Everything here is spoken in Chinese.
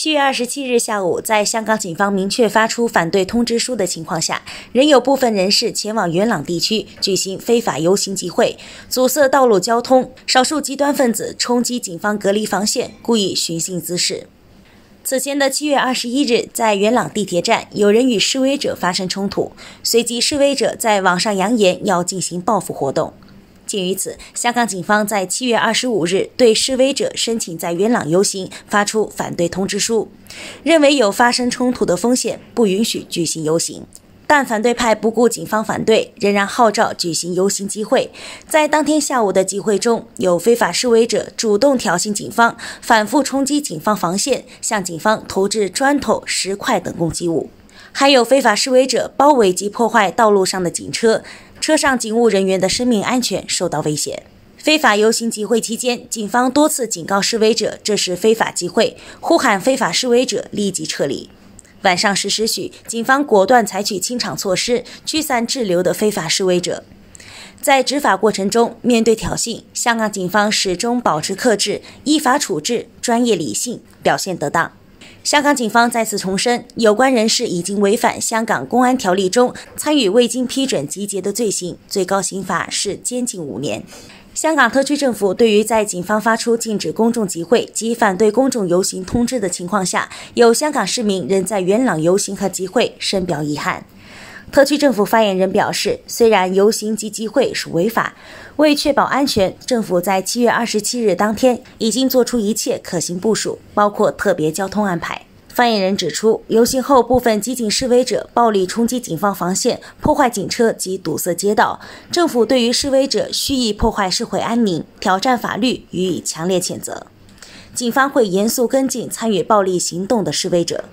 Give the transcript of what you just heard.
七月二十七日下午，在香港警方明确发出反对通知书的情况下，仍有部分人士前往元朗地区举行非法游行集会，阻塞道路交通。少数极端分子冲击警方隔离防线，故意寻衅滋事。此前的七月二十一日，在元朗地铁站，有人与示威者发生冲突，随即示威者在网上扬言要进行报复活动。鉴于此，香港警方在七月二十五日对示威者申请在元朗游行发出反对通知书，认为有发生冲突的风险，不允许举行游行。但反对派不顾警方反对，仍然号召举行游行集会。在当天下午的集会中，有非法示威者主动挑衅警方，反复冲击警方防线，向警方投掷砖头、石块等攻击物。还有非法示威者包围及破坏道路上的警车。车上警务人员的生命安全受到威胁。非法游行集会期间，警方多次警告示威者这是非法集会，呼喊非法示威者立即撤离。晚上十时许，警方果断采取清场措施，驱散滞留的非法示威者。在执法过程中，面对挑衅，香港警方始终保持克制，依法处置，专业理性，表现得当。香港警方再次重申，有关人士已经违反香港公安条例中参与未经批准集结的罪行，最高刑罚是监禁五年。香港特区政府对于在警方发出禁止公众集会及反对公众游行通知的情况下，有香港市民仍在元朗游行和集会，深表遗憾。特区政府发言人表示，虽然游行及集会属违法，为确保安全，政府在七月二十七日当天已经做出一切可行部署，包括特别交通安排。发言人指出，游行后部分激进示威者暴力冲击警方防线，破坏警车及堵塞街道，政府对于示威者蓄意破坏社会安宁、挑战法律予以强烈谴责。警方会严肃跟进参与暴力行动的示威者。